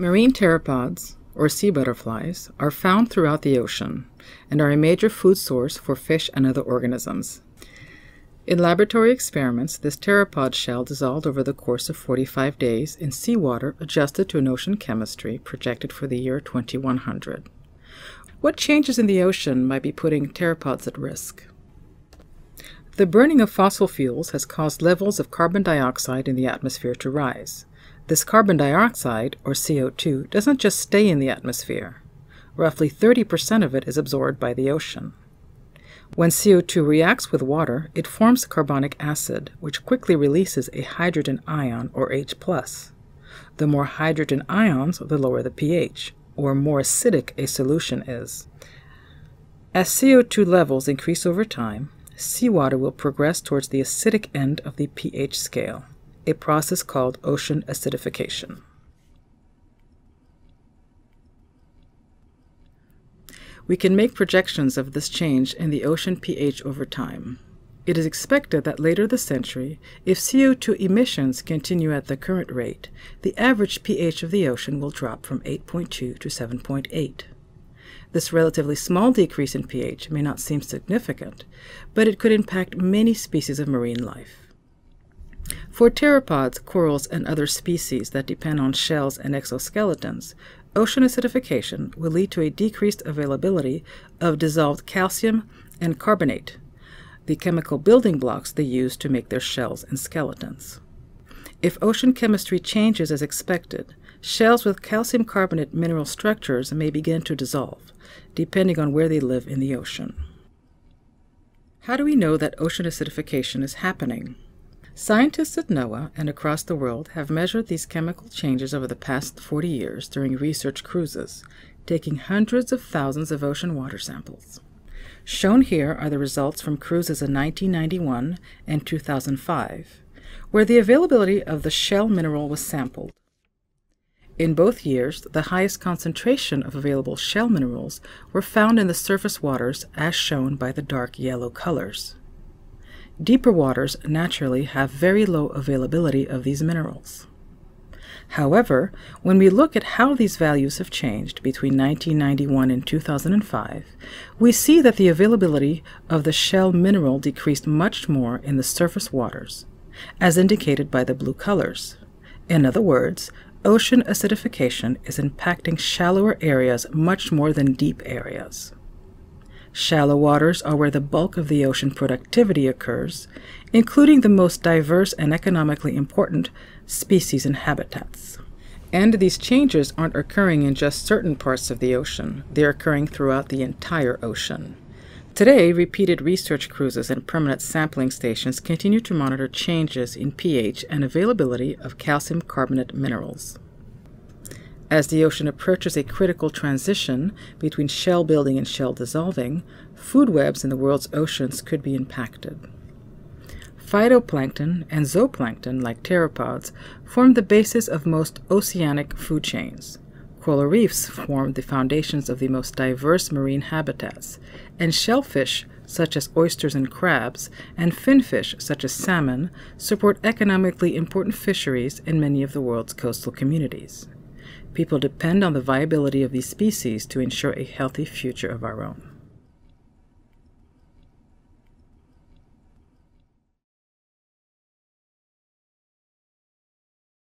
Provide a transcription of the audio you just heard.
Marine pteropods, or sea butterflies, are found throughout the ocean and are a major food source for fish and other organisms. In laboratory experiments, this pteropod shell dissolved over the course of 45 days in seawater adjusted to an ocean chemistry projected for the year 2100. What changes in the ocean might be putting pteropods at risk? The burning of fossil fuels has caused levels of carbon dioxide in the atmosphere to rise. This carbon dioxide, or CO2, doesn't just stay in the atmosphere. Roughly 30% of it is absorbed by the ocean. When CO2 reacts with water, it forms carbonic acid, which quickly releases a hydrogen ion, or H+. The more hydrogen ions, the lower the pH, or more acidic a solution is. As CO2 levels increase over time, seawater will progress towards the acidic end of the pH scale a process called ocean acidification. We can make projections of this change in the ocean pH over time. It is expected that later this century, if CO2 emissions continue at the current rate, the average pH of the ocean will drop from 8.2 to 7.8. This relatively small decrease in pH may not seem significant, but it could impact many species of marine life. For pteropods, corals, and other species that depend on shells and exoskeletons, ocean acidification will lead to a decreased availability of dissolved calcium and carbonate, the chemical building blocks they use to make their shells and skeletons. If ocean chemistry changes as expected, shells with calcium carbonate mineral structures may begin to dissolve, depending on where they live in the ocean. How do we know that ocean acidification is happening? Scientists at NOAA and across the world have measured these chemical changes over the past 40 years during research cruises, taking hundreds of thousands of ocean water samples. Shown here are the results from cruises in 1991 and 2005, where the availability of the shell mineral was sampled. In both years, the highest concentration of available shell minerals were found in the surface waters as shown by the dark yellow colors. Deeper waters naturally have very low availability of these minerals. However, when we look at how these values have changed between 1991 and 2005, we see that the availability of the shell mineral decreased much more in the surface waters, as indicated by the blue colors. In other words, ocean acidification is impacting shallower areas much more than deep areas. Shallow waters are where the bulk of the ocean productivity occurs, including the most diverse and economically important species and habitats. And these changes aren't occurring in just certain parts of the ocean, they're occurring throughout the entire ocean. Today, repeated research cruises and permanent sampling stations continue to monitor changes in pH and availability of calcium carbonate minerals. As the ocean approaches a critical transition between shell building and shell dissolving, food webs in the world's oceans could be impacted. Phytoplankton and zooplankton, like pteropods, form the basis of most oceanic food chains. Coral reefs form the foundations of the most diverse marine habitats, and shellfish, such as oysters and crabs, and finfish, such as salmon, support economically important fisheries in many of the world's coastal communities. People depend on the viability of these species to ensure a healthy future of our own.